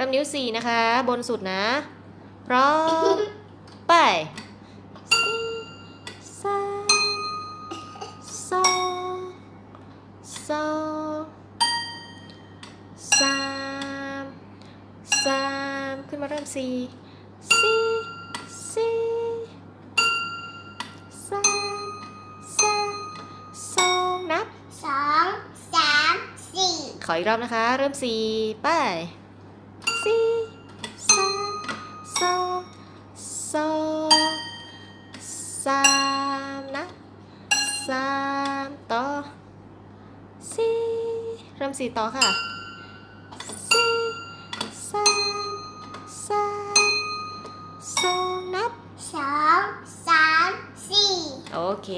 ริ่มนิ้วสี่นะคะ บนสุดนะพร้อมไปสี่สามสองสองสามสามขึ้นมาเริ่มสี่สี่สี่สามสามสองนับสองสามสี่ขออีกรอบนะคะ เริ่มสี่ไป สี่สามสองสองสามนะสามต่อสี่เริ่มสี่ต่อค่ะสี่สามสามสองนับสองสามสี่โอเค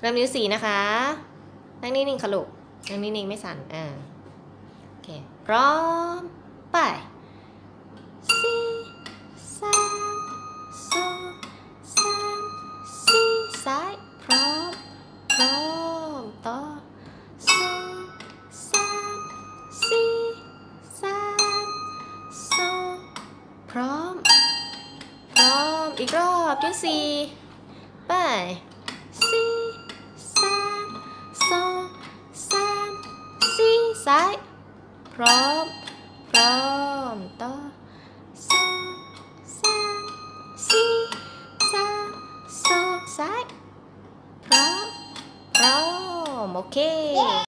เริ่มนิ้วสี่นะคะนั่งนิ่งๆค่ะลูกนั่งนิ่งๆไม่สั่นอ่าโอเคพร้อม ไปสี่สามสองสามสี่ซ้ายพร้อมพร้อมต่อสองสามสี่สามสองพร้อม พร้อมอีกรอบที่สี่ไปสี่สามสองสามสี่ซ้าย พร้อม สองสามสี่สา